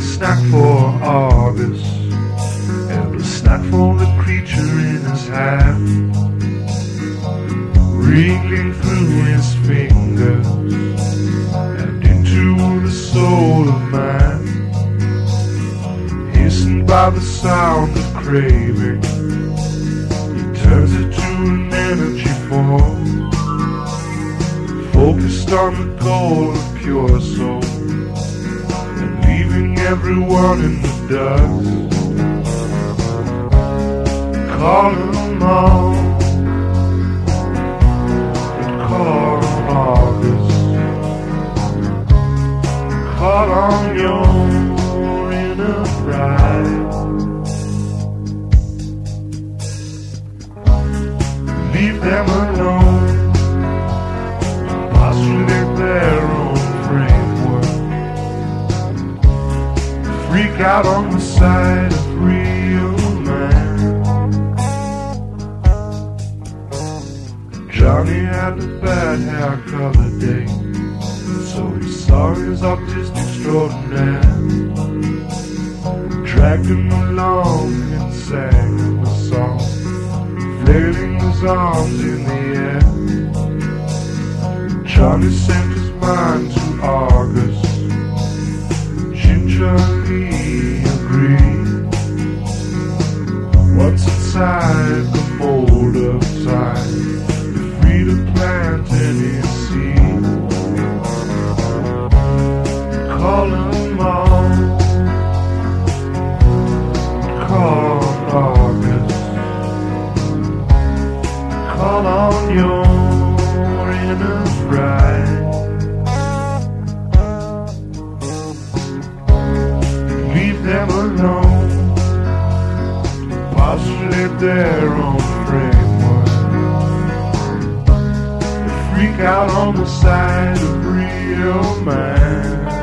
a snack for Argus. And a snack for the creature in his hand, wriggling through his fingers. And into the soul of man, hastened by the sound of craving. He turns it to an energy form. Focused on the goal of pure soul leaving everyone in the dust. Call them all, but call on Argus. Call on your inner pride. Leave them alone, out on the side of real man. Johnny had a bad hair color day, so he saw his artist extraordinaire. Dragged him along and sang a song, flailing his arms in the air. Johnny sent his mind inside the mold of time. You're free to plant any seed Call them all. Call on Argus Call on your inner pride leave them alone. Postulate their own framework. They freak out on the side of real man.